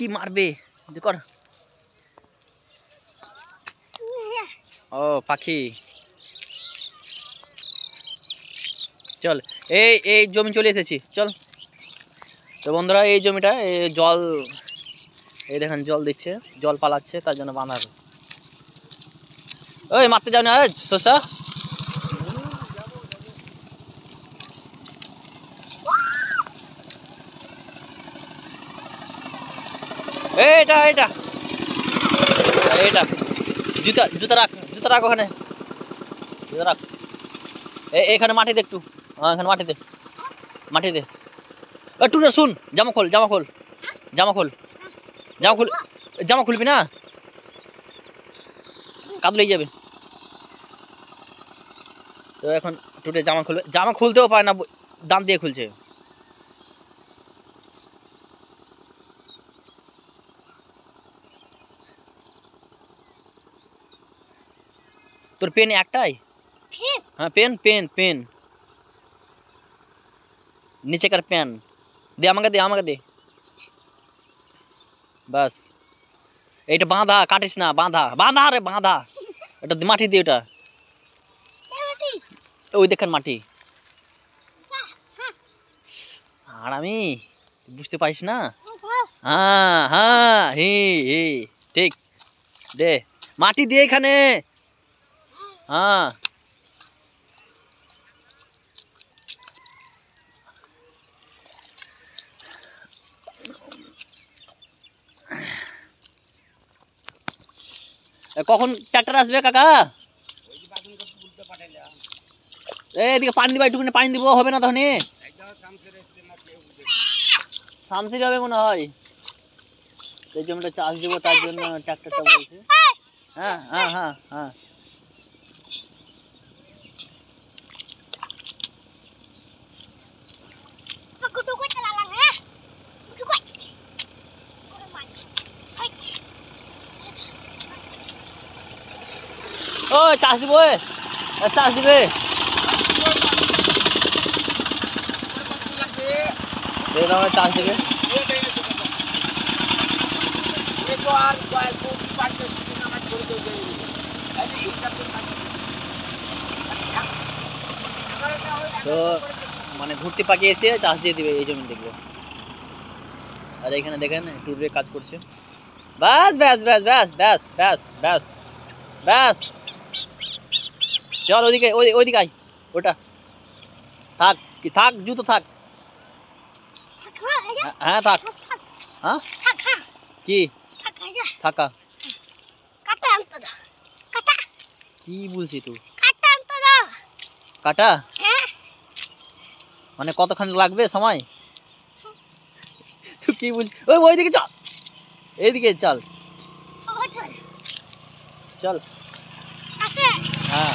কি মারবে? কর। ও, পাখি। চল, এই এই জমি চলে এসেছি, চল। তো বন্ধুরা, এই জমিটা জল, এই দেখেন, জল দিচ্ছে, জল পালাচ্ছে, তার জন্য বাঁধা হবে ওই, মারতে যাও না শসা। এইটা এইটা এইটা জুতা জুতা রাখ জুতা রাখ ওখানে। জুতা রাখ। এখানে মাটি দে একটু। হ্যাঁ এখানে মাটি দে। মাটি দে। একটু শুন, জামা খোল জামা খোল। জামা খোল। জামা খুল, জামা খুলবি না? কাদলেই যাবে। তো এখন টুটে জামা খুলবে। জামা খুলতেও পায় না দাম দিয়ে খুলছে। তোর পেন একটাই হ্যাঁ পেন পেন পেন নিচেকার পেন দে আমাকে দে আমাকে দে বাস এইটা বাঁধা কাটিস না বাঁধা বাঁধা রে বাঁধা এটা দি- মাটি দিয়ে ওটা ওই দেখেন মাটি আর আমি তুই বুঝতে পারিস না হ্যাঁ হ্যাঁ হি হি ঠিক দে মাটি দিয়ে এখানে হ্যাঁ। কখন ট্রাক্টর আসবে কাকা? এদিকে পানি দিবা একটুখানি পানি দিব, হবে না তখন শামসির হবে মনে হয়। এই জমিটা চাষ দেবো, তার জন্য ট্রাক্টরটা বলছে। হ্যাঁ হ্যাঁ হ্যাঁ হ্যাঁ। ও চাষ দিব চাষ দিবে। চাষ দিবে। তো মানে ঘুরতে পাখি এসে চাষ দিয়ে দিবে এই জমি দেখবে। আর এখানে দেখেন টুরে কাজ করছে। ব্যাস ব্যাস ব্যাস ব্যাস ব্যাস ব্যাস ব্যাস ব্যাস। চল ওদিকে ওই ওইদিকে আয়। ওটা। থাক কি থাক জুতো থাক। হ্যাঁ, হ্যাঁ থাক। হ্যাঁ? কি? থাকা। কি বলছি তুই? কাটা? মানে কতক্ষণ লাগবে সময়? তুই কি বলছিস? ওই ওইদিকে চল এইদিকে চল। চল। হ্যাঁ।